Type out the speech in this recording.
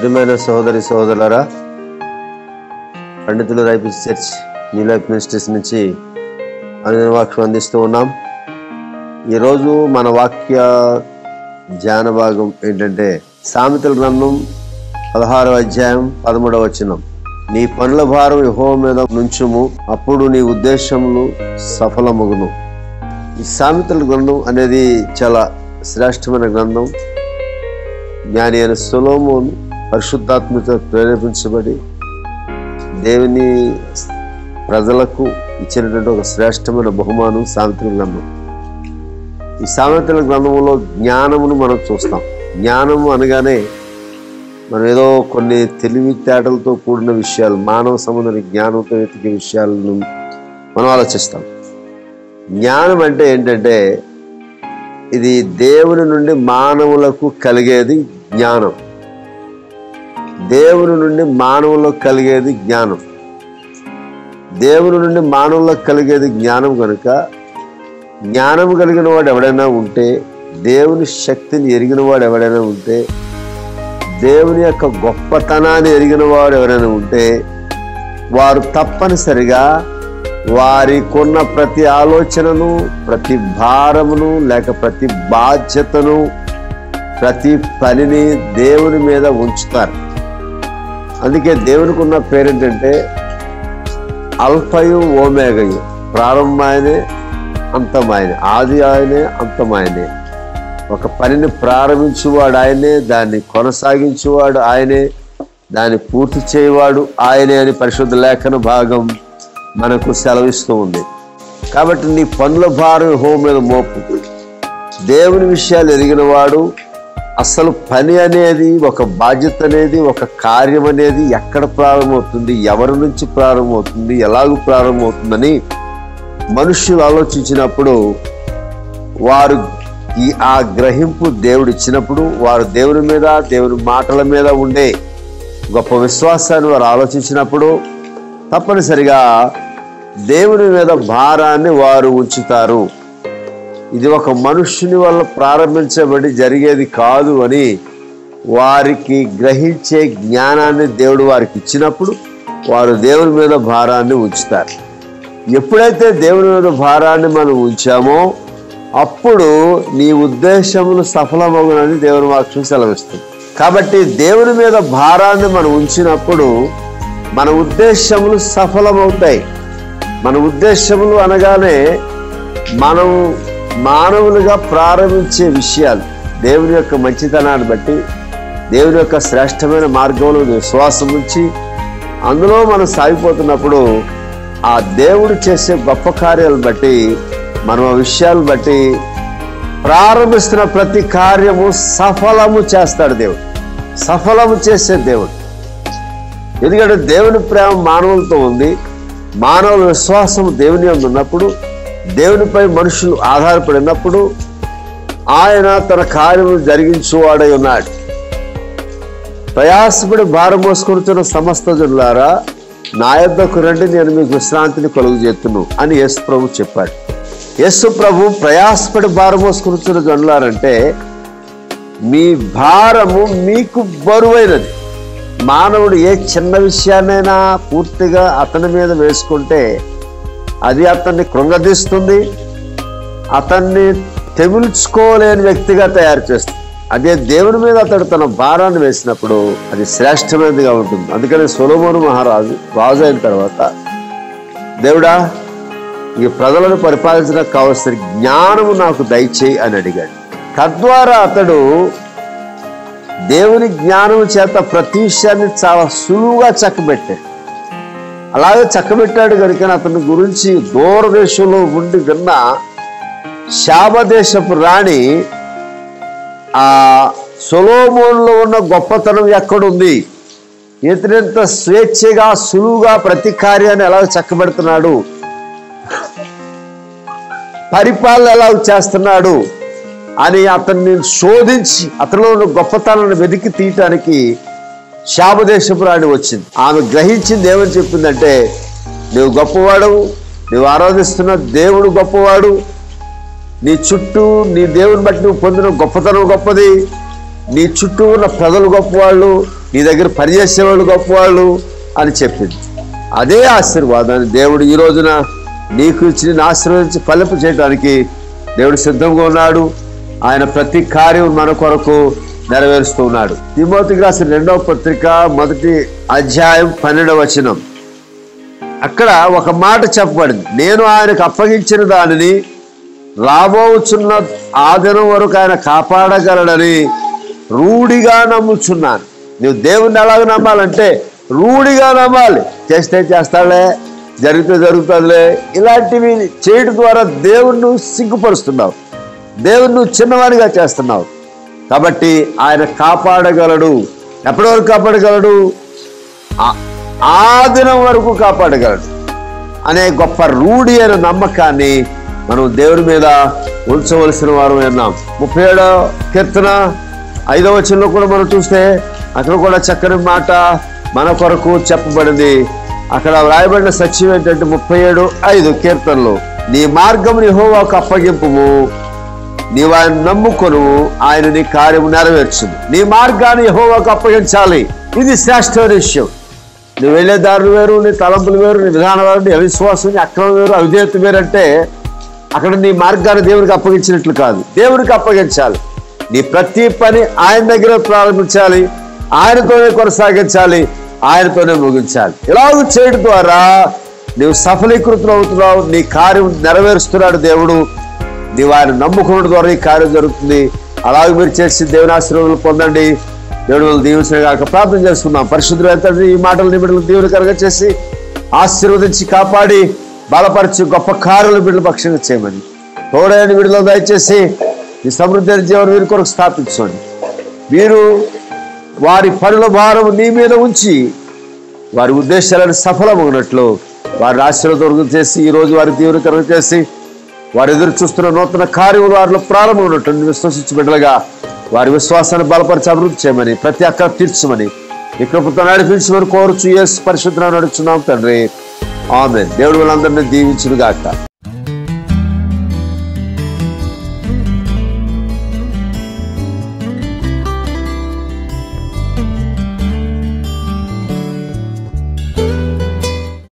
ప్రియమైన సహోదరి సహోదరులారా పండితులు రైపు చర్చ్ న్యూ లైఫ్ మినిస్ట్రీస్ నుంచి అనుదిన వాక్యం అందిస్తూ ఉన్నాం. ఈరోజు మన వాక్య ధ్యాన భాగం ఏంటంటే సామెతల గ్రంథం పదహారవ అధ్యాయం పదమూడవ వచనం. నీ పనుల భారం యహో మీద నుంచుము అప్పుడు నీ ఉద్దేశములు సఫలమగును. ఈ సామెతల గ్రంథం అనేది చాలా శ్రేష్టమైన గ్రంథం. జ్ఞాని అయిన సొలోమోను పరిశుద్ధాత్మతో ప్రేరేపించబడి దేవుని ప్రజలకు ఇచ్చినటువంటి ఒక శ్రేష్టమైన బహుమానం సామెతల గ్రంథం. ఈ సామెతల గ్రంథంలో జ్ఞానమును మనం చూస్తాం. జ్ఞానము అనగానే మనం ఏదో కొన్ని తెలివితేటలతో కూడిన విషయాలు మానవ సంబంధమైన జ్ఞానంతో వెతికే విషయాలను మనం ఆలోచిస్తాం. జ్ఞానం అంటే ఏంటంటే ఇది దేవుని నుండి మానవులకు కలిగేది జ్ఞానం. దేవుని నుండి మానవులకు కలిగేది జ్ఞానం. దేవుని నుండి మానవులకు కలిగేది జ్ఞానం కనుక జ్ఞానం కలిగిన వాడు ఎవడైనా ఉంటే దేవుని శక్తిని ఎరిగిన వాడు ఎవడైనా ఉంటే దేవుని యొక్క గొప్పతనాన్ని ఎరిగిన వాడు ఎవరైనా ఉంటే వారు తప్పనిసరిగా వారికున్న ప్రతి ఆలోచనను ప్రతి భారమును లేక ప్రతి బాధ్యతను ప్రతి పనిని దేవుని మీద ఉంచుతారు. అందుకే దేవునికి ఉన్న పేరేంటంటే అల్ఫయు ఓమేగయు ప్రారంభం ఆయనే అంతం ఆయనే ఆది ఆయనే అంతం ఆయనే ఒక పనిని ప్రారంభించువాడు ఆయనే దాన్ని కొనసాగించేవాడు ఆయనే దాన్ని పూర్తి చేయవాడు ఆయనే అని పరిశుద్ధ లేఖన భాగం మనకు సెలవిస్తూ ఉంది. కాబట్టి నీ పనుల భారం హోం మీద మోపు. దేవుని విషయాలు ఎదిగినవాడు అసలు పని అనేది ఒక బాధ్యత అనేది ఒక కార్యం అనేది ఎక్కడ ప్రారంభమవుతుంది ఎవరి నుంచి ప్రారంభమవుతుంది ఎలాగూ ప్రారంభమవుతుందని మనుషులు ఆలోచించినప్పుడు వారు ఈ ఆ గ్రహింపు దేవుడు ఇచ్చినప్పుడు వారు దేవుని మీద దేవుని మాటల మీద ఉండే గొప్ప విశ్వాసాన్ని వారు ఆలోచించినప్పుడు తప్పనిసరిగా దేవుని మీద భారాన్ని వారు ఉంచుతారు. ఇది ఒక మనుష్యుని వల్ల ప్రారంభించబడి జరిగేది కాదు అని వారికి గ్రహించే జ్ఞానాన్ని దేవుడు వారికి ఇచ్చినప్పుడు వారు దేవుని మీద భారాన్ని ఉంచుతారు. ఎప్పుడైతే దేవుని మీద భారాన్ని మనం ఉంచామో అప్పుడు నీ ఉద్దేశములు సఫలమగునని దేవుని వాక్యం సెలవిస్తుంది. కాబట్టి దేవుని మీద భారాన్ని మనం ఉంచినప్పుడు మన ఉద్దేశములు సఫలమవుతాయి. మన ఉద్దేశములు అనగానే మనం మానవులుగా ప్రారంభించే విషయాలు దేవుని యొక్క మంచితనాన్ని బట్టి దేవుని యొక్క శ్రేష్టమైన మార్గంలో విశ్వాసం ఉంచి అందులో మనం సాగిపోతున్నప్పుడు ఆ దేవుడు చేసే గొప్ప కార్యాలను బట్టి మనం ఆ విషయాలను బట్టి ప్రారంభిస్తున్న ప్రతి కార్యము సఫలము చేస్తాడు దేవుడు. సఫలము చేసే దేవుడు. ఎందుకంటే దేవుని ప్రేమ మానవులతో ఉంది. మానవుల విశ్వాసం దేవుని ఉన్నప్పుడు దేవునిపై మనుషులు ఆధారపడినప్పుడు ఆయన తన కార్యము జరిగించువాడై ఉన్నాడు. ప్రయాసపడి భారం మోసుకుంటున్న సమస్త జనులారా నా యొద్దకు రండి నేను మీకు విశ్రాంతిని కలుగు చేతును అని యేసు ప్రభు చెప్పాడు. యేసు ప్రభు ప్రయాసపడి భారం మోసుకుంటున్న జనులారంటే మీ భారము మీకు బరువైనది. మానవుడు ఏ చిన్న విషయాన్నైనా పూర్తిగా అతని మీద వేసుకుంటే అది అతన్ని కృంగదీస్తుంది అతన్ని తెగుల్చుకోలేని వ్యక్తిగా తయారు చేస్తుంది. అదే దేవుని మీద అతడు తన భారాన్ని వేసినప్పుడు అది శ్రేష్టమైనదిగా ఉంటుంది. అందుకని సొలమోను మహారాజు రాజు అయిన తర్వాత దేవుడా ఈ ప్రజలను పరిపాలించడానికి కావలసిన జ్ఞానము నాకు దయచేయి అని అడిగాడు. తద్వారా అతడు దేవుని జ్ఞానం చేత ప్రతి విషయాన్ని చాలా సులువుగా చక్కబెట్టాడు. అలాగే చక్కబెట్టాడు కనుక అతని గురించి దూరదేశంలో ఉండి విన్న శామదేశపు రాణి ఆ సొలోమోన్లో ఉన్న గొప్పతనం ఎక్కడుంది? ఇతనింత స్వేచ్ఛగా సులువుగా ప్రతి కార్యాన్ని ఎలా చక్కబెడుతున్నాడు? పరిపాలన ఎలా చేస్తున్నాడు? అని అతన్ని శోధించి అతనిలో ఉన్న గొప్పతనాన్ని వెతికి తీయటానికి శాపదేశపురాణి వచ్చింది. ఆమె గ్రహించింది ఏమని చెప్పిందంటే నువ్వు గొప్పవాడు నువ్వు ఆరాధిస్తున్న దేవుడు గొప్పవాడు. నీ చుట్టూ నీ దేవుని బట్టి నువ్వు పొందిన గొప్పతనం గొప్పది. నీ చుట్టూ ఉన్న ప్రజలు గొప్పవాళ్ళు నీ దగ్గర పనిచేసేవాళ్ళు గొప్పవాళ్ళు అని చెప్పింది. అదే ఆశీర్వాదాన్ని దేవుడు ఈ రోజున నీకు ఇచ్చిన ఆశీర్వదించి ఫలింపు చేయడానికి దేవుడు సిద్ధంగా ఉన్నాడు. ఆయన ప్రతి కార్యం మన కొరకు నెరవేరుస్తూ ఉన్నాడు. తిమోతికి రాసిన రెండవ పత్రిక మొదటి అధ్యాయం పన్నెండవ వచనం. అక్కడ ఒక మాట చెప్పబడింది. నేను ఆయనకు అప్పగించిన దానిని రాబోచున్న ఆ దినం వరకు ఆయన కాపాడగలడని రూఢిగా నమ్ముచున్నాను. నువ్వు దేవుణ్ణి ఎలాగ నమ్మాలంటే రూఢిగా నమ్మాలి. చేస్తే చేస్తాడులే జరిగితే జరుగుతుందిలే ఇలాంటివి చేయడం ద్వారా దేవుణ్ణి సిగ్గుపరుస్తున్నావు. దేవుణ్ణి చిన్నవాడిగా చేస్తున్నావు. కాబట్టి ఆయన కాపాడగలడు. ఎప్పటి వరకు కాపాడగలడు? ఆ- దినం వరకు కాపాడగలడు. అనే గొప్ప రూఢి అయిన నమ్మకాన్ని మనం దేవుడి మీద ఉంచవలసిన వారు విన్నాం ముప్పై ఏడో కీర్తన ఐదవ వచనంలో కూడా మనం చూస్తే అక్కడ కూడా చక్కని మాట మన కొరకు చెప్పబడింది. అక్కడ వ్రాయబడిన సత్యం ఏంటంటే ముప్పై ఏడు ఐదు కీర్తనలు. నీ మార్గం ఒక అప్పగింపుము. నీవు ఆయన నమ్ముకొను ఆయన నీ కార్యం నెరవేర్చును నీ మార్గాన్ని యెహోవాకు అప్పగించాలి. ఇది శ్రేష్టమైన విషయం. నువ్వు వెళ్ళే దారులు వేరు నీ తలంపులు వేరు నీ విధానం వేరు నీ అవిశ్వాసం నీ అక్రమం వేరు అవిధేయత వేరు అంటే అక్కడ నీ మార్గాన్ని దేవునికి అప్పగించినట్లు కాదు. దేవునికి అప్పగించాలి. నీ ప్రతి పని ఆయన దగ్గర ప్రారంభించాలి. ఆయనతోనే కొనసాగించాలి. ఆయనతోనే ముగించాలి. ఇలాగ చేయడం ద్వారా నువ్వు సఫలీకృతం అవుతున్నావు. నీ కార్యం నెరవేరుస్తున్నాడు దేవుడు. నీవు ఆయన నమ్ముకున్న ద్వారా ఈ కార్యం జరుగుతుంది. అలాగే మీరు చేసి దేవుని ఆశీర్వాదాలు పొందండి. దేవుడు వాళ్ళు దీవించిన కాక ప్రార్థన చేసుకున్నాం పరిశుద్ధులు తండ్రి ఈ మాటలు నిమిడలు దీవునికరంగా చేసి ఆశీర్వదించి కాపాడి బలపరిచి గొప్ప కార్యాలు బిడ్డలు పక్షంగా చేయమని. తోడైన విడుదల దయచేసి ఈ సమృద్ధి జీవన జీవనం వీరి కొరకు స్థాపించండి. మీరు వారి పనుల భారం నీ మీద ఉంచి వారి ఉద్దేశాలను సఫలమగినట్లు వారి ఆశీర్వాదం చేసి ఈ రోజు వారి దీవెనకరం చేసి వారు ఎదురు చూస్తున్న నూతన కార్యములు వారిలో ప్రారంభమైనటువంటి విశ్వసించి బిడ్డలుగా. వారి విశ్వాసాన్ని బలపరిచి అభివృద్ధి చేయమని ప్రతి అక్కడ తీర్చమని ఈ కృపతో నడిపించమని కోరుచు ఎస్ పరిశుద్ధంగా నడుచున్నాం తండ్రి. ఆమె దేవుడు వాళ్ళందరినీ దీవించుగాక